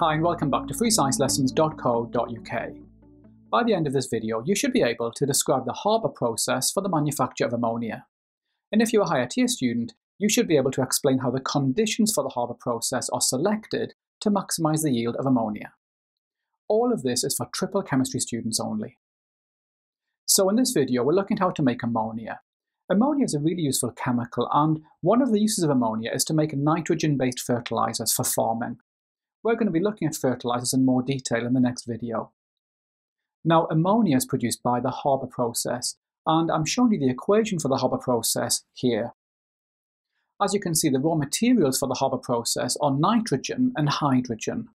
Hi and welcome back to freesciencelessons.co.uk. By the end of this video, you should be able to describe the Haber process for the manufacture of ammonia. And if you're a higher tier student, you should be able to explain how the conditions for the Haber process are selected to maximize the yield of ammonia. All of this is for triple chemistry students only. So in this video, we're looking at how to make ammonia. Ammonia is a really useful chemical, and one of the uses of ammonia is to make nitrogen-based fertilizers for farming. We're going to be looking at fertilizers in more detail in the next video. Now, ammonia is produced by the Haber process, and I'm showing you the equation for the Haber process here. As you can see, the raw materials for the Haber process are nitrogen and hydrogen.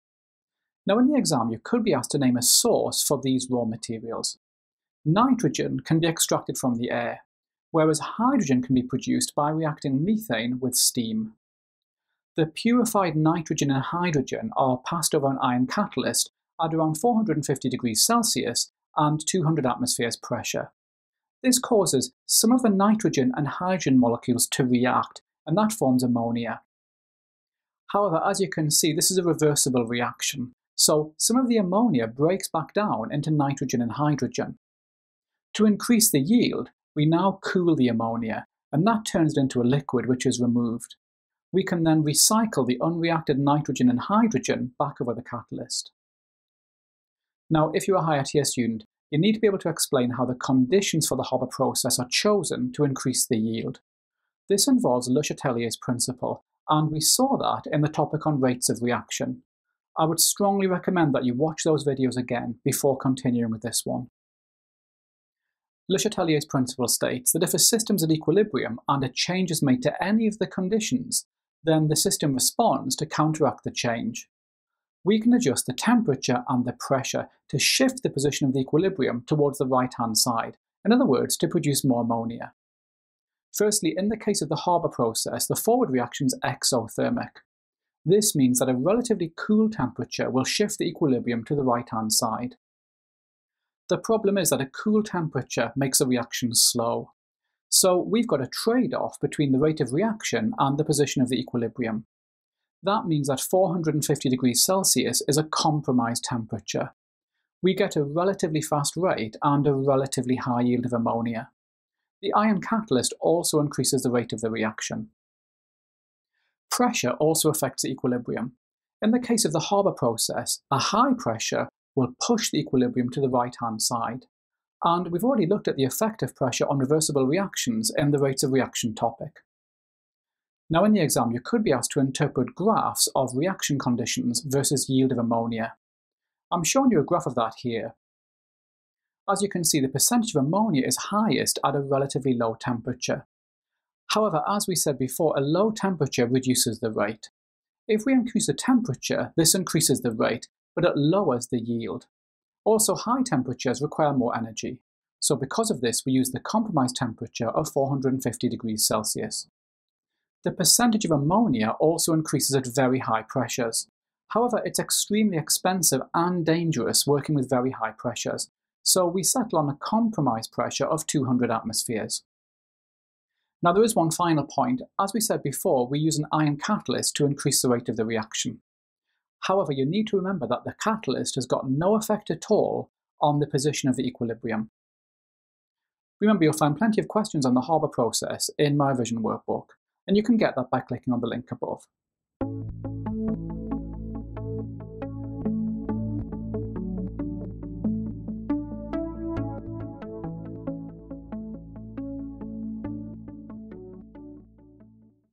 Now, in the exam, you could be asked to name a source for these raw materials. Nitrogen can be extracted from the air, whereas hydrogen can be produced by reacting methane with steam. The purified nitrogen and hydrogen are passed over an iron catalyst at around 450 degrees Celsius and 200 atmospheres pressure. This causes some of the nitrogen and hydrogen molecules to react, and that forms ammonia. However, as you can see, this is a reversible reaction, so some of the ammonia breaks back down into nitrogen and hydrogen. To increase the yield, we now cool the ammonia, and that turns it into a liquid which is removed we can then recycle the unreacted nitrogen and hydrogen back over the catalyst. Now, if you're a higher tier student, you need to be able to explain how the conditions for the Haber process are chosen to increase the yield. This involves Le Chatelier's principle, and we saw that in the topic on rates of reaction. I would strongly recommend that you watch those videos again before continuing with this one. Le Chatelier's principle states that if a system is at equilibrium and a change is made to any of the conditions, then the system responds to counteract the change. We can adjust the temperature and the pressure to shift the position of the equilibrium towards the right-hand side, in other words, to produce more ammonia. Firstly, in the case of the Haber process, the forward reaction is exothermic. This means that a relatively cool temperature will shift the equilibrium to the right-hand side. The problem is that a cool temperature makes a reaction slow. So we've got a trade-off between the rate of reaction and the position of the equilibrium. That means that 450 degrees Celsius is a compromised temperature. We get a relatively fast rate and a relatively high yield of ammonia. The iron catalyst also increases the rate of the reaction. Pressure also affects the equilibrium. In the case of the Haber process, a high pressure will push the equilibrium to the right-hand side. And we've already looked at the effect of pressure on reversible reactions in the rates of reaction topic. Now in the exam, you could be asked to interpret graphs of reaction conditions versus yield of ammonia. I'm showing you a graph of that here. As you can see, the percentage of ammonia is highest at a relatively low temperature. However, as we said before, a low temperature reduces the rate. If we increase the temperature, this increases the rate, but it lowers the yield. Also, high temperatures require more energy, so because of this we use the compromise temperature of 450 degrees Celsius. The percentage of ammonia also increases at very high pressures. However, it's extremely expensive and dangerous working with very high pressures, so we settle on a compromise pressure of 200 atmospheres. Now there is one final point. As we said before, we use an iron catalyst to increase the rate of the reaction. However, you need to remember that the catalyst has got no effect at all on the position of the equilibrium. Remember, you'll find plenty of questions on the Haber process in my revision workbook, and you can get that by clicking on the link above.